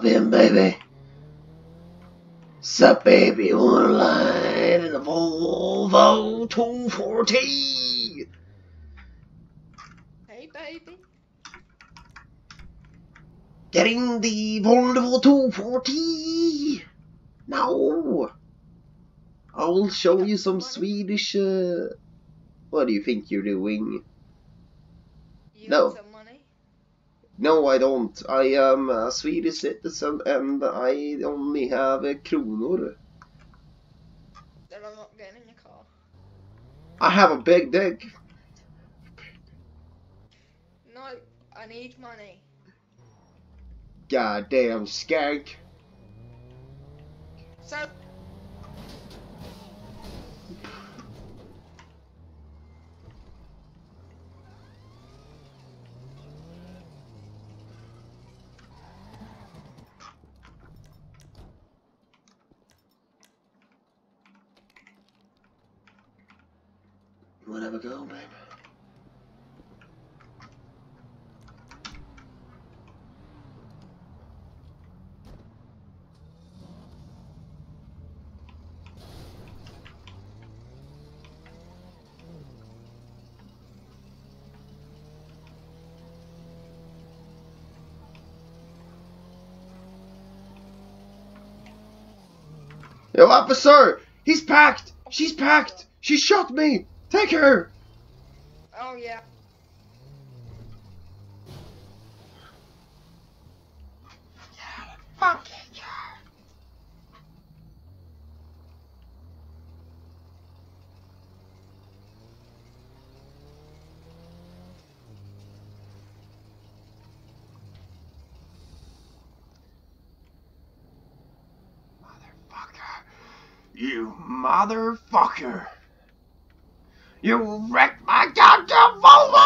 Sup in, baby. Sup, baby. One line in a Volvo 240. Hey, baby. Getting the Volvo 240. Now. I will show you some Swedish. Uh, what do you think you're doing? You No. Want some money? No, I don't. I am a Swedish citizen and I only have uh, kronor. Then I'm not getting in your car. I have a big dick. No, I need money. Goddamn skank. So, Whatever go, babe. Yo, officer! He's packed! She's packed! She shot me! Take her! oh yeah. Motherfucker. You motherfucker. You wrecked my goddamn Volvo!